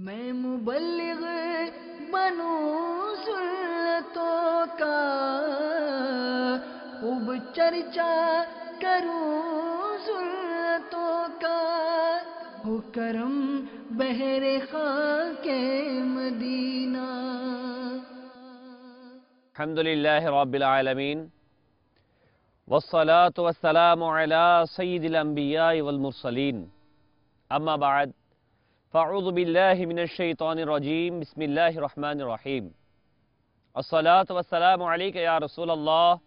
میں مبلغ بنوں سنتوں کا خوب چرچا کروں سنتوں کا ہو کرم بہر خان کے مدینہ۔ الحمد رب العالمین، والصلاة والسلام على سید الانبیاء والمرسلین۔ اما بعد فأعوذ بالله من الشيطان الرجيم بسم الله الرحمن الرحيم الصلاة والسلام عليك يا رسول الله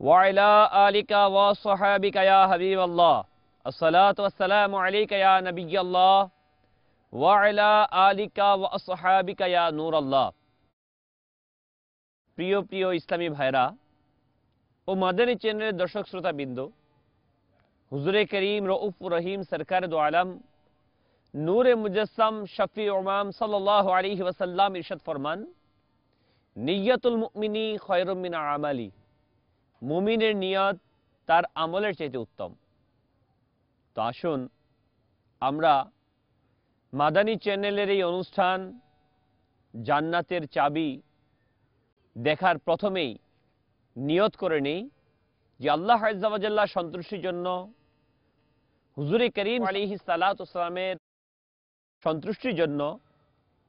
وعلى آلك وصحابك يا حبيب الله الصلاة والسلام عليك يا نبي الله وعلى آلك وأصحابك يا نور الله প্রিয় প্রিয় ইসলামী ভাইরা ও মাদানী চ্যানেলের দর্শক শ্রোতা বিন্দু হুজুরে করিম রউফ রহিম সরকার দো আলম নূরে মুজসম শফি ওমাম সাল্লাহ আলী ওয়াসাল্লাম ইরশাদ ফরমান, নিয়তুল মুমিনী খয়রমিন আমালি, মুমিনের নিয়ত তার আমলের চাইতে উত্তম। তো আসুন, আমরা মাদানী চ্যানেলের এই অনুষ্ঠান জান্নাতের চাবি দেখার প্রথমেই নিয়ত করে নেই যে আল্লাহ আজাল্লাহ সন্তুষ্টির জন্য হুজুরে করিম আলিহি সালাতামের সন্তুষ্টির জন্য,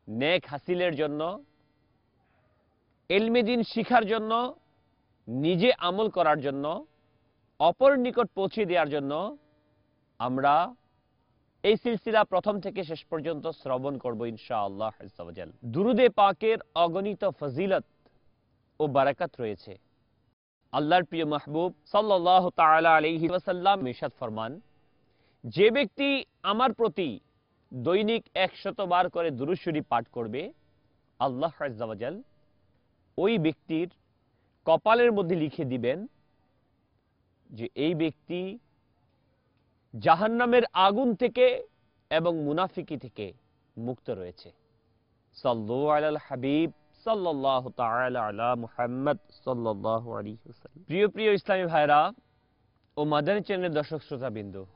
নেক হাসিলের জন্য এলমেদিন শিখার জন্য, নিজে আমল করার জন্য, অপর নিকট পৌঁছে দেওয়ার জন্য আমরা এই সিলসিলা প্রথম থেকে শেষ পর্যন্ত শ্রবণ করব ইনশা আল্লাহ দুরুদে পাকের অগণিত ফজিলত ও বারাকাত রয়েছে। আল্লাহর প্রিয় মাহবুব সাল্লাহ তালা আলহি ওয়াসাল্লাম মিশাদ ফরমান, যে ব্যক্তি আমার প্রতি দৈনিক একশত বার করে দুরুশ্বরী পাঠ করবে আল্লাহ রাজ্জাল ওই ব্যক্তির কপালের মধ্যে লিখে দিবেন যে এই ব্যক্তি জাহান্নামের আগুন থেকে এবং মুনাফিকি থেকে মুক্ত রয়েছে। সাল্লু আল হাবিব সাল্লাহ মুহাম্মদ সাল্লাহ প্রিয় প্রিয় ইসলামী ভাইরা ও মাদানী চ্যানেলের দর্শক শ্রোতা বিন্দু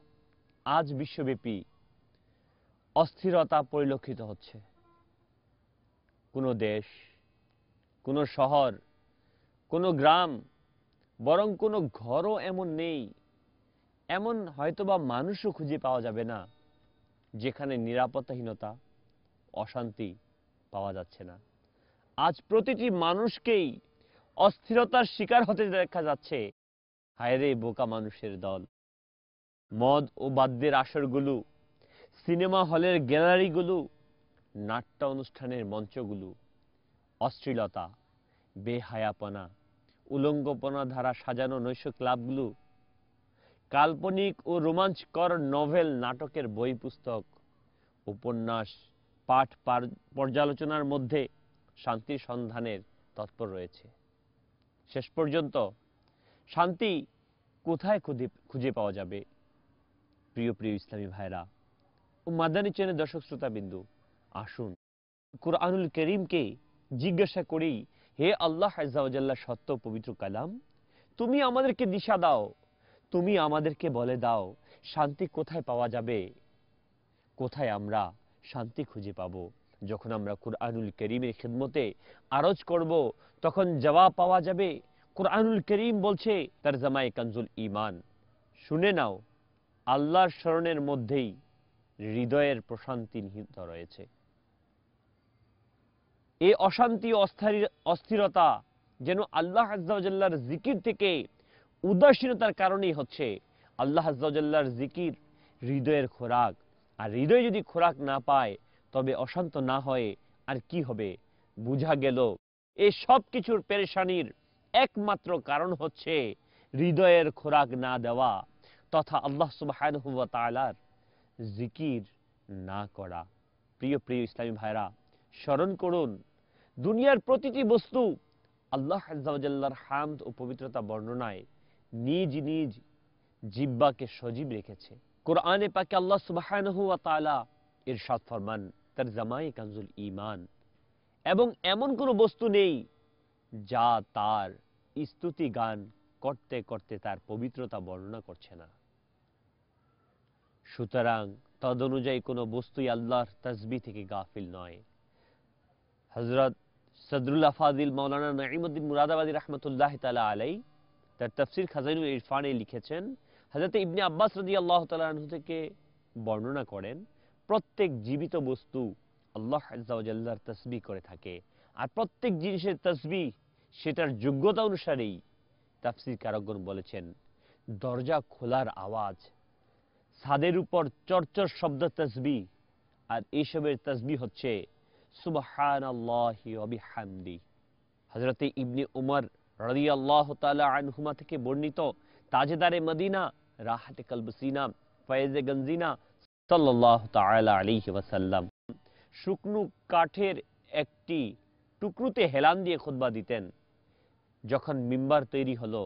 আজ বিশ্বব্যাপী অস্থিরতা পরিলক্ষিত হচ্ছে। কোনো দেশ, কোনো শহর, কোনো গ্রাম, বরং কোনো ঘরও এমন নেই। এমন হয়তোবা মানুষও খুঁজে পাওয়া যাবে না, যেখানে নিরাপত্তাহীনতা, অশান্তি পাওয়া যাচ্ছে না। আজ প্রতিটি মানুষকেই অস্থিরতার শিকার হতে দেখা যাচ্ছে। হায়রে বোকা মানুষের দল। মদ ও বাদ্যের আসরগুলো সিনেমা হলের গ্যালারিগুলো নাট্য অনুষ্ঠানের মঞ্চগুলো, অশ্লীলতা, বেহায়াপনা, উলঙ্গপনা ধারা সাজানো নৈশ ক্লাবগুলো, কাল্পনিক ও রোমাঞ্চকর নভেল নাটকের বই পুস্তক, উপন্যাস, পাঠ পর্যালোচনার মধ্যে শান্তি সন্ধানের তৎপর রয়েছে। শেষ পর্যন্ত, শান্তি কোথায় খুঁজে পাওয়া যাবে? প্রিয় প্রিয় ইসলামী ভাইরা ও মাদানী চেনের দর্শক শ্রোতা বিন্দু আসুন কোরআনুল করিমকে জিজ্ঞাসা করি, হে আল্লাহ আজাল্লাহ সত্য পবিত্র কালাম, তুমি আমাদেরকে দিশা দাও, তুমি আমাদেরকে বলে দাও, শান্তি কোথায় পাওয়া যাবে? কোথায় আমরা শান্তি খুঁজে পাবো? যখন আমরা কুরআনুল করিমের খেদমতে আরজ করব, তখন জবাব পাওয়া যাবে, কুরআনুল করিম বলছে, তার জামাই কানজুল ইমান শুনে নাও, আল্লাহর স্মরণের মধ্যেই হৃদয়ের প্রশান্তি নিহিত রয়েছে। এই অশান্তি অস্থিরতা যেন আল্লাহ আজ্লার জিকির থেকে উদাসীনতার কারণেই হচ্ছে। আল্লাহ আজ্লার জিকির হৃদয়ের খোরাক। আর হৃদয় যদি খোরাক না পায়, তবে অশান্ত না হয়, আর কি হবে? বুঝা গেল। এই সব কিছুর পেরেশানির একমাত্র কারণ হচ্ছে হৃদয়ের খোরাক না দেওয়া। তথা আল্লাহ সুবাহর জিকির না করা। প্রিয় প্রিয় ইসলামী ভাইরা স্মরণ করুন, দুনিয়ার প্রতিটি বস্তু আল্লাহ আজাল্লার হামদ ও পবিত্রতা বর্ণনায় নিজ নিজ জিব্বাকে সজীব রেখেছে। কোরআনে পাকে আল্লাহ সুবাহ ইরশাদ ফরমান তার জামাই কানজুল ইমান এবং এমন কোনো বস্তু নেই যা তার স্তুতি গান করতে করতে তার পবিত্রতা বর্ণনা করছে না। সুতরাং তদ অনুযায়ী কোনো বস্তুই আল্লাহর তসবি থেকে গাফিল নয়। হজরত সদরুল্লাহ ফাদিল মৌলানা নাইমুদ্দিন মুরাদাবাদী রহমতুল্লাহ তালা আলাই তার তফসির খাজাইনুল ইরফানে লিখেছেন হজরত ইবনে আব্বাস রদি আল্লাহ তালু থেকে বর্ণনা করেন, প্রত্যেক জীবিত বস্তু আল্লাহ আজ্লাহর তসবি করে থাকে। আর প্রত্যেক জিনিসের তসবি সেটার যোগ্যতা অনুসারেই তাফসির কারকগণ বলেছেন, দরজা খোলার আওয়াজ ছাদের উপর চরচর শব্দ তসবি। আর এইসবের তসবি হচ্ছে সুবহান আল্লাহি অবিহামদি হজরতে ইবনে উমর রদি আল্লাহ তালা আনহুমা থেকে বর্ণিত, তাজেদারে মদিনা, রাহাতে কলবসিনা ফয়েজে গঞ্জিনা সাল্লাহ তালা আলিহি ওয়াসাল্লাম। শুকনো কাঠের একটি টুকরুতে হেলান দিয়ে খুতবা দিতেন। যখন মিম্বার তৈরি হলো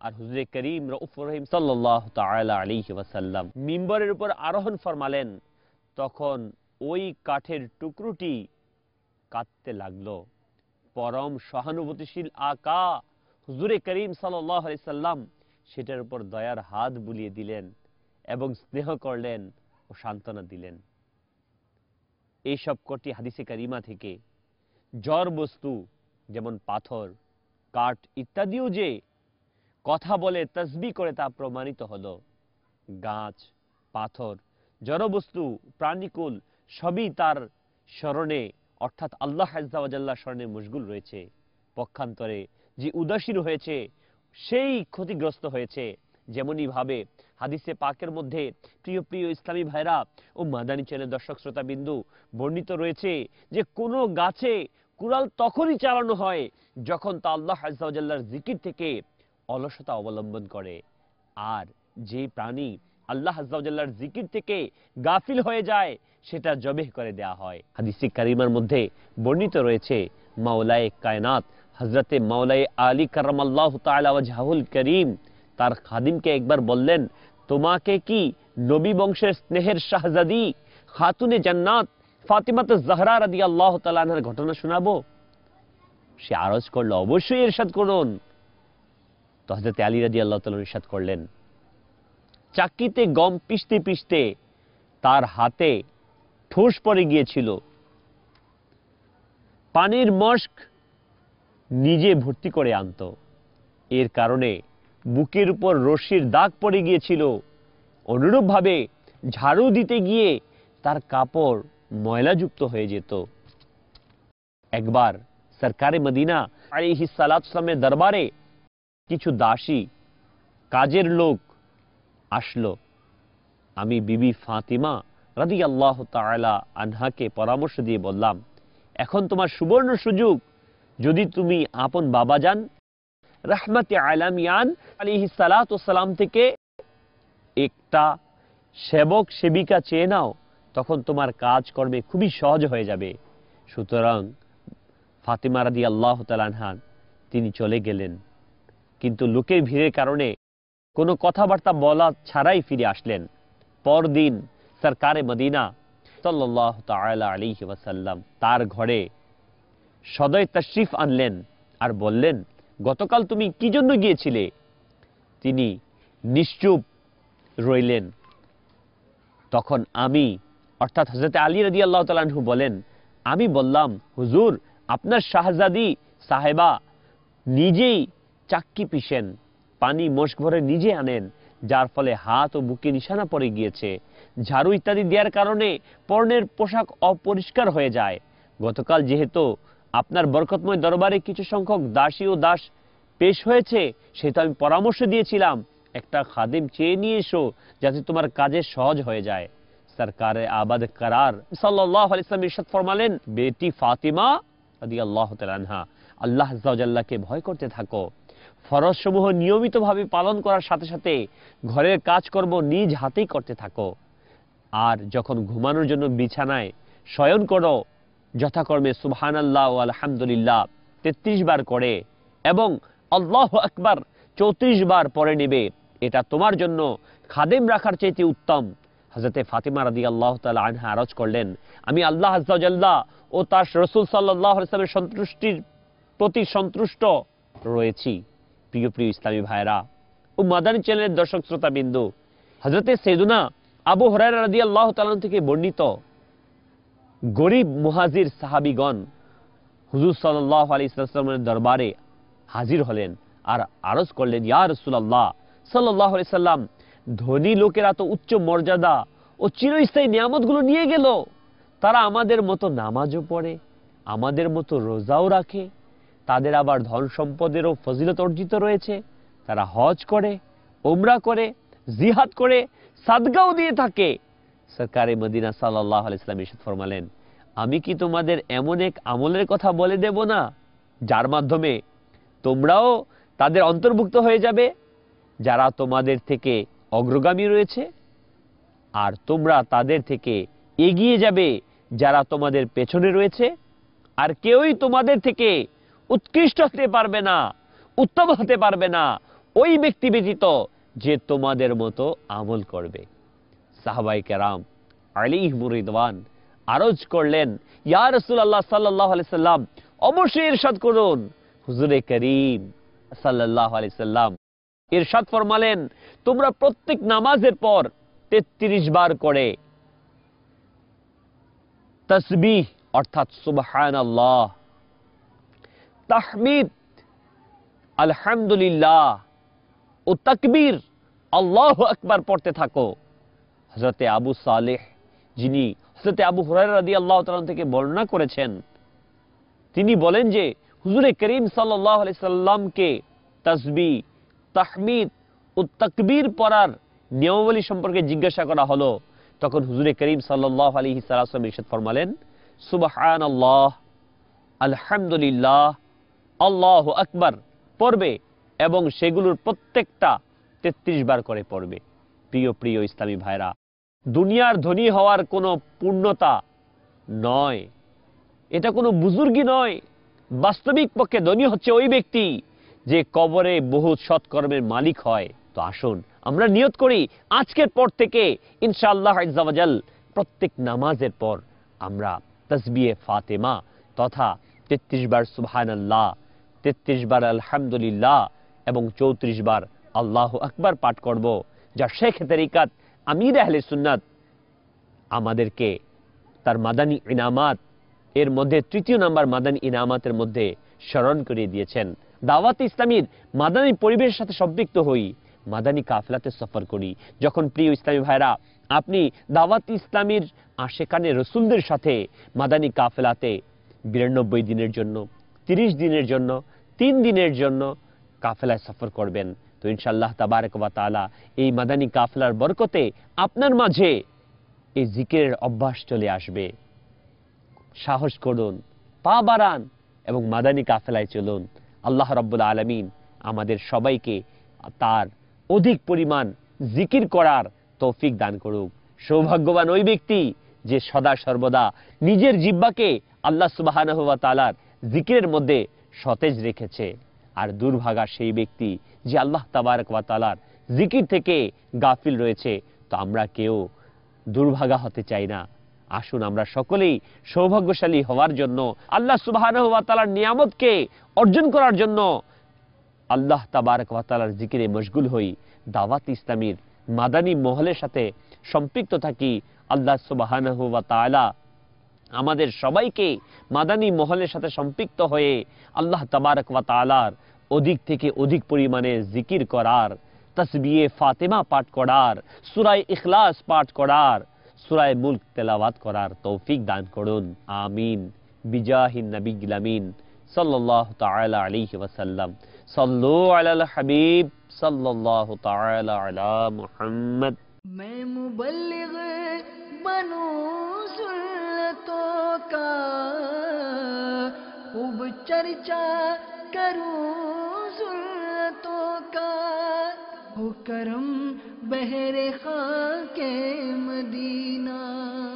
আর হুজুরে করিম রহিম সাল্লাহ তালা আলিহি ওয়াসাল্লাম মিম্বরের উপর আরোহণ ফরমালেন, তখন ওই কাঠের টুকরোটি কাঁদতে লাগল। পরম সহানুভূতিশীল আকা হুজুরে করিম সাল্লাহ সাল্লাম সেটার উপর দয়ার হাত বুলিয়ে দিলেন এবং স্নেহ করলেন ও সান্ত্বনা দিলেন। এই সব কটি হাদিসে কারিমা থেকে জ্বর বস্তু, যেমন পাথর, কাঠ ইত্যাদিও যে কথা বলে তসবি করে তা প্রমাণিত হলো। গাছ, পাথর, জড়বস্তু, প্রাণীকুল, সবই তার স্মরণে, অর্থাৎ আল্লাহ আজ্লাহ স্মরণে মশগুল রয়েছে। পক্ষান্তরে যে উদাসীন হয়েছে, সেই ক্ষতিগ্রস্ত হয়েছে, যেমনই ভাবে হাদিসে পাকের মধ্যে প্রিয় প্রিয় ইসলামী ভাইরা ও মাদানী চ্যানেল দর্শক শ্রোতা বিন্দু বর্ণিত রয়েছে যে কোনো গাছে কুড়াল তখনই চালানো হয় যখন তা আল্লাহ আজ্লাহর জিকির থেকে অলসতা অবলম্বন করে। আর যে প্রাণী আল্লাহ আজ্লাহর জিকির থেকে গাফিল হয়ে যায়, সেটা জবেহ করে দেয়া হয়। হাদিসি কারিমার মধ্যে বর্ণিত রয়েছে, মাওলায়ে কায়নাত হজরতে মাওলায়ে আলী কারাম আল্লাহ তাহুল করিম, তার খাদিমকে একবার বললেন, তোমাকে কি নবী বংশের স্নেহের শাহজাদি, খাতুনে জান্নাত, ফাতিমাত জাহরা রাদি আল্লাহ তালাহার ঘটনা শোনাবো? সে আরজ করল, অবশ্যই এরশাদ করুন। তো হজরত আলী রাদি আল্লাহ তালা ইরশাদ করলেন। চাকিতে গম পিষতে পিষতে তার হাতে ঠোস পড়ে গিয়েছিল। পানির মস্ক নিজে ভর্তি করে আনত। এর কারণে বুকের উপর রশ্মির দাগ পড়ে গিয়েছিল। অনুরূপভাবে ঝাড়ু দিতে গিয়ে তার কাপড় ময়লাযুক্ত হয়ে যেত। একবার সরকারে মদিনা আলিহি সালামের দরবারে কিছু দাসী কাজের লোক আসলো। আমি বিবি ফাতিমা রাদি আল্লাহ তালা আনহাকে পরামর্শ দিয়ে বললাম, এখন তোমার সুবর্ণ সুযোগ। যদি তুমি আপন বাবা যান, রাহমাতে আলামিয়ান আলিহি সালাম থেকে একটা সেবক সেবিকা চেয়ে নাও, তখন তোমার কাজ কর্মে খুবই সহজ হয়ে যাবে। সুতরাং ফাতিমা রাদি আল্লাহ তালানহান তিনি চলে গেলেন। কিন্তু লোকের ভিড়ের কারণে কোনো কথাবার্তা বলা ছাড়াই ফিরে আসলেন। পরদিন সরকারে মদিনা সাল্লাহ তালা আলী ওয়াসাল্লাম তার ঘরে সদয় তশরিফ আনলেন আর বললেন, গতকাল তুমি কি জন্য গিয়েছিলে? তিনি নিশ্চুপ রইলেন। তখন আমি, অর্থাৎ হজরত আলী রদি আল্লাহ তালু বলেন, আমি বললাম, হুজুর, আপনার শাহজাদি সাহেবা নিজেই চাক্কি পিসেন পানি ভরে নিজে আনেন, যার ফলে হাত ও বুকে নিশানা পড়ে গিয়েছে। ঝাড়ু ইত্যাদি দেওয়ার কারণে পর্ণের পোশাক অপরিষ্কার হয়ে যায়। গতকাল যেহেতু আপনার বরকতময় দরবারে কিছু সংখ্যক দাসী ও দাস পেশ হয়েছে সেটা আমি পরামর্শ দিয়েছিলাম, একটা খাদিম চেয়ে নিয়ে এসো, যাতে তোমার কাজে সহজ হয়ে যায়। সরকারে আবাদ করার সাল্লাহ ইসলাম ইরশাদ ফরমালেন, বেটি ফাতিমা রাদি আল্লাহ তালানহা আল্লাহ ভয় করতে থাকো। ফরজ সমূহ নিয়মিতভাবে পালন করার সাথে সাথে ঘরের কাজকর্ম নিজ হাতেই করতে থাকো। আর যখন ঘুমানোর জন্য বিছানায় শয়ন করো, যথাকর্মে সুবহান আল্লাহ ও আলহামদুলিল্লাহ তেত্রিশ বার করে এবং আল্লাহ আকবার চৌত্রিশ বার পরে নেবে, এটা তোমার জন্য খাদেম রাখার চাইতে উত্তম। হজরতে ফাতিমা রাদি আল্লাহ তালা আনহা আরজ করলেন, আমি আল্লাহ আজ্লাহ ও তার রসুল সাল্লাহ ইসলামের সন্তুষ্টির প্রতি সন্তুষ্ট রয়েছি। প্রিয় প্রিয় ইসলামী ভাইরা ও মাদানী চ্যানেলের দর্শক শ্রোতা বিন্দু হজরতে সেদুনা আবু হরাইরা রাদিয়াল্লাহু তাআলা থেকে বর্ণিত গরিব মুহাজির সাহাবিগণ হুজুর সাল্লাল্লাহু আলাইহি সাল্লামের দরবারে হাজির হলেন আর আরজ করলেন, ইয়া রাসূলুল্লাহ, সাল্লাল্লাহু আলাইহি সাল্লাম ধনী লোকেরা তো উচ্চ মর্যাদা ও চিরস্থায়ী নিয়ামতগুলো নিয়ে গেল। তারা আমাদের মতো নামাজও পড়ে, আমাদের মতো রোজাও রাখে তাদের আবার ধন সম্পদেরও ফজিলত অর্জিত রয়েছে। তারা হজ করে ওমরা করে, জিহাদ করে, সাদগাও দিয়ে থাকে। সরকারে মদিনা সাল্লাহ আলাইসলাম ইসাদ ফরমালেন, আমি কি তোমাদের এমন এক আমলের কথা বলে দেব না, যার মাধ্যমে তোমরাও তাদের অন্তর্ভুক্ত হয়ে যাবে? যারা তোমাদের থেকে অগ্রগামী রয়েছে, আর তোমরা তাদের থেকে এগিয়ে যাবে যারা তোমাদের পেছনে রয়েছে, আর কেউই তোমাদের থেকে উৎকৃষ্ট হতে পারবে না, উত্তম হতে পারবে না। ওই ব্যক্তি ব্যতীত যে তোমাদের মতো আমল করবে। সাহাবাই কেরাম আলী মুরিদওয়ান আরজ করলেন, ইয়া রসুল্লাহ সাল্লাহ সাল্লাম, অবশ্যই ইরশাদ করুন। হুজুরে করিম সাল্লাহ আলি সাল্লাম ইরশাদ ফরমালেন, তোমরা প্রত্যেক নামাজের পর তেত্রিশ বার করে তসবিহ, অর্থাৎ সুবহান আল্লাহ তাহমিদ, আলহামদুলিল্লাহ, ও তাকবীর, আল্লাহ আকবার পড়তে থাকো। হজরতে আবু সালেহ, যিনি হজরতে আবু হুরাই আল্লাহ তালন থেকে বর্ণনা করেছেন, তিনি বলেন যে, হুজুরে করিম সাল্লাহ সাল্লামকে তসবি, তাহমিদ ও তাকবীর পড়ার নিয়মাবলী সম্পর্কে জিজ্ঞাসা করা হলো। তখন হুজুরে করিম সাল্লাহ আলী সাল্লাম ইরশাদ ফরমালেন সুবহান আল্লাহ আলহামদুলিল্লাহ আল্লাহ আকবার পড়বে এবং সেগুলোর প্রত্যেকটা তেত্রিশ বার করে পড়বে। প্রিয় প্রিয় ইসলামী ভাইরা, দুনিয়ার ধনী হওয়ার কোনো পূর্ণতা নয়। এটা কোনো বুজুর্গি নয়। বাস্তবিক পক্ষে ধনী হচ্ছে ওই ব্যক্তি যে কবরে বহু সৎকর্মের মালিক হয়। তো আসুন, আমরা নিয়ত করি, আজকের পর থেকে ইনশাআল্লাহ আজ্জাওয়াজাল প্রত্যেক নামাজের পর আমরা তসবিয়ে ফাতেমা তথা তেত্রিশ বার সুবহান আল্লাহ তেত্রিশ বার আলহামদুলিল্লাহ এবং চৌত্রিশ বার আল্লাহ আকবার পাঠ করব, যা শেখ তরিকাত, আমির আহলে সুন্নাত আমাদেরকে তার মাদানী ইনামাত, এর মধ্যে তৃতীয় নাম্বার মাদানী ইনামাতের মধ্যে স্মরণ করিয়ে দিয়েছেন। দাওয়াত ইসলামীর মাদানী পরিবেশের সাথে সম্পৃক্ত হই, মাদানী কাফলাতে সফর করি। যখন প্রিয় ইসলামী ভাইরা, আপনি দাওয়াত ইসলামীর আশেকানে রসুলদের সাথে মাদানী কাফেলাতে বিরানব্বই দিনের জন্য, তিরিশ দিনের জন্য তিন দিনের জন্য কাফেলায় সফর করবেন। তো ইনশাল্লাহ তাবারক বা তালা এই মাদানী কাফেলার বরকতে আপনার মাঝে এই জিকিরের অভ্যাস চলে আসবে। সাহস করুন, পা বাড়ান এবং মাদানী কাফেলায় চলুন। আল্লাহ রব্বুল আলমিন আমাদের সবাইকে তার অধিক পরিমাণ জিকির করার তৌফিক দান করুক। সৌভাগ্যবান ওই ব্যক্তি যে সদা সর্বদা নিজের জিব্বাকে আল্লাহ সুবাহ তালার জিকিরের মধ্যে সতেজ রেখেছে। আর দুর্ভাগা সেই ব্যক্তি যে আল্লাহ তাবারক ওয়া তালার জিকির থেকে গাফিল রয়েছে। তো আমরা কেউ দুর্ভাগা হতে চাই না। আসুন আমরা সকলেই সৌভাগ্যশালী হওয়ার জন্য, আল্লাহ সুবাহ তালার নিয়ামতকে অর্জন করার জন্য আল্লাহ তাবারক ওয়া তালার জিকিরে মশগুল হই। দাওয়াত ইসলামীর মাদানী মহলের সাথে সম্পৃক্ত থাকি আল্লাহ সুবাহ তালা আমাদের সবাইকে মাদানী মহলের সাথে সম্পৃক্ত হয়ে আল্লাহ তাবারক ওয়া তালার অধিক থেকে অধিক পরিমাণে জিকির করার তসবিয়ে ফাতেমা পাঠ করার সুরায় ইখলাস পাঠ করার সুরায় মুল্ক তেলাওয়াত করার তৌফিক দান করুন আমিন বিজাহিন নবী গিলামিন সাল্লাল্লাহু তাআলা আলাইহি ওয়াসাল্লাম সাল্লু আলাল হাবিব সাল্লাল্লাহু তাআলা আলা মুহাম্মদ मैं मुबल्लिग बनूं بتوں کا خوب چرچا کروں ضرورتوں کا ہو کرم بہر خاں کے مدینہ۔